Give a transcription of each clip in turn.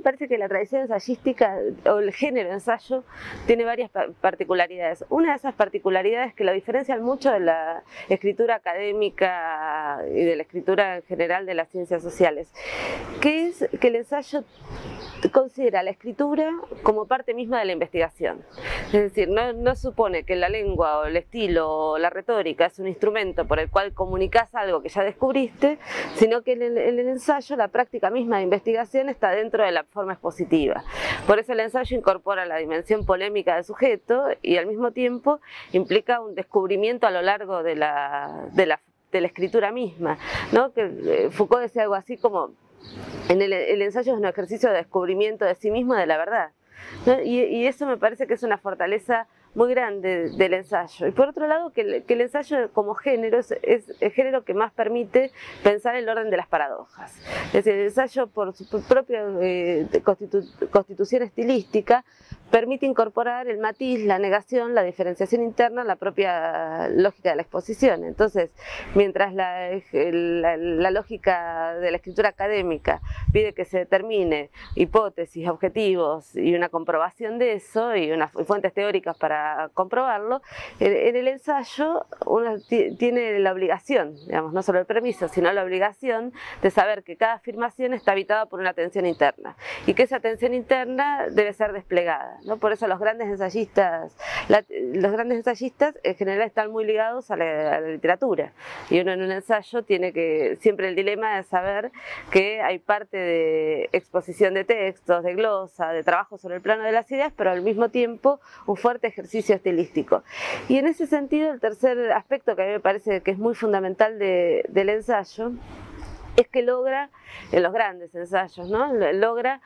me parece que la tradición ensayística o el género ensayo tiene varias particularidades. Una de esas particularidades que lo diferencian mucho de la escritura académica y de la escritura en general de las ciencias sociales, que es que el ensayo considera la escritura como parte misma de la investigación. Es decir, no, supone que la lengua o el estilo o la retórica es un instrumento por el cual comunicas algo que ya descubriste, sino que en el, ensayo la práctica misma de investigación está dentro de la forma expositiva. Por eso el ensayo incorpora la dimensión polémica del sujeto y al mismo tiempo implica un descubrimiento a lo largo de la, escritura misma. ¿no? Eh, Foucault decía algo así como en el, ensayo es un ejercicio de descubrimiento de sí mismo de la verdad. Y, eso me parece que es una fortaleza muy grande del ensayo. Y por otro lado, que el, ensayo como género es, el género que más permite pensar el orden de las paradojas. Es decir, el ensayo por su propia eh, constitución estilística permite incorporar el matiz, la negación, la diferenciación interna, la propia lógica de la exposición. Entonces, mientras la, lógica de la escritura académica pide que se determine hipótesis, objetivos y una comprobación de eso y unas fuentes teóricas para comprobarlo, en, el ensayo uno tiene la obligación, digamos, no solo el permiso, sino la obligación de saber que cada afirmación está habitada por una atención interna y que esa atención interna debe ser desplegada. Por eso los grandes ensayistas, los grandes ensayistas en general están muy ligados a la, literatura y uno en un ensayo tiene que, siempre el dilema de saber que hay parte de exposición de textos, de glosa, de trabajo sobre el plano de las ideas, pero al mismo tiempo un fuerte ejercicio estilístico. Y en ese sentido el tercer aspecto que a mí me parece que es muy fundamental del ensayo es que logra, en los grandes ensayos, ¿no? logra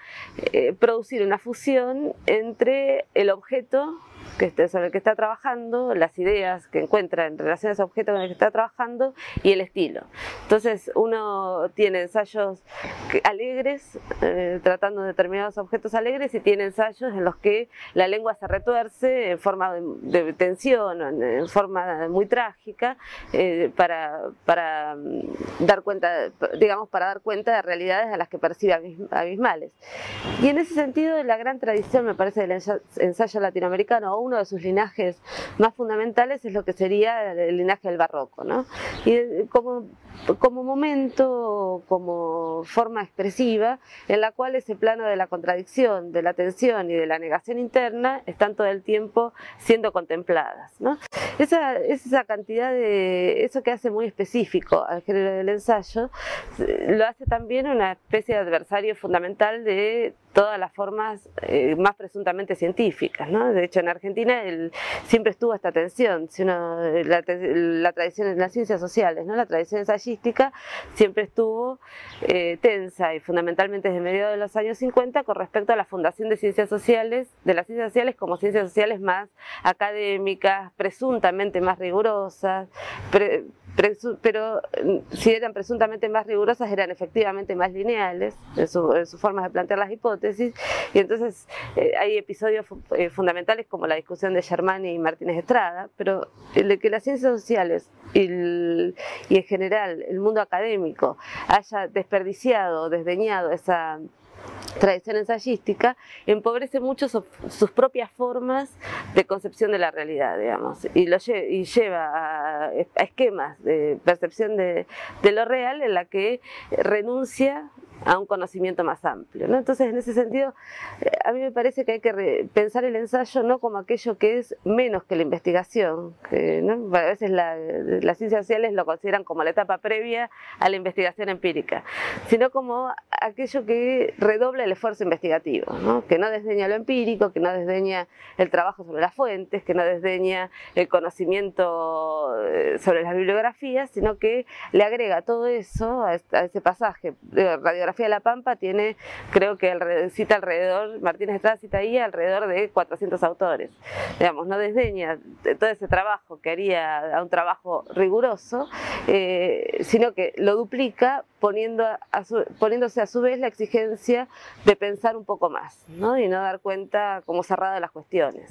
eh, producir una fusión entre el objeto que sobre el que está trabajando, las ideas que encuentra en relación a ese objeto con el que está trabajando y el estilo. Entonces uno tiene ensayos alegres, eh, tratando determinados objetos alegres y tiene ensayos en los que la lengua se retuerce en forma de, tensión, en, forma muy trágica, eh, para, para mm, dar cuenta, digamos, para dar cuenta de realidades a las que percibe abismales. Y en ese sentido, la gran tradición, me parece, del ensayo latinoamericano, uno de sus linajes más fundamentales es lo que sería el linaje del barroco. ¿no? Y como, como momento, como forma expresiva, en la cual ese plano de la contradicción, de la tensión y de la negación interna están todo el tiempo siendo contempladas. ¿no? Esa, esa cantidad de, eso que hace muy específico al género del ensayo, lo hace también una especie de adversario fundamental de todas las formas eh, más presuntamente científicas. ¿no? De hecho, en Argentina siempre estuvo esta tensión. Si la, tradición de las ciencias sociales, ¿no? la tradición siempre estuvo eh, tensa y fundamentalmente desde mediados de los años 50 con respecto a la fundación de ciencias sociales, de las ciencias sociales como ciencias sociales más académicas, presuntamente más rigurosas, pero mm, si eran presuntamente más rigurosas, eran efectivamente más lineales en, sus formas de plantear las hipótesis. Y entonces eh, hay episodios eh, fundamentales como la discusión de Germán y Martínez Estrada, pero el que las ciencias sociales y, y en general el mundo académico haya desperdiciado, desdeñado esa tradición ensayística, empobrece mucho sus propias formas de concepción de la realidad, digamos, y, lo y lleva a, esquemas de percepción de, de, lo real en la que renuncia a un conocimiento más amplio. ¿no? Entonces, en ese sentido, eh, a mí me parece que hay que pensar el ensayo no como aquello que es menos que la investigación. Que, A veces las ciencias sociales lo consideran como la etapa previa a la investigación empírica, sino como aquello que redobla el esfuerzo investigativo, ¿no? que no desdeña lo empírico, que no desdeña el trabajo sobre las fuentes, que no desdeña el conocimiento eh, sobre las bibliografías, sino que le agrega todo eso a, ese pasaje de radiografía de la Pampa tiene, creo que cita alrededor, Martínez Estrada cita ahí alrededor de 400 autores. Digamos, no desdeña todo ese trabajo que haría a un trabajo riguroso, eh, sino que lo duplica poniéndose a su vez la exigencia de pensar un poco más ¿no? y no dar cuenta como cerrada de las cuestiones.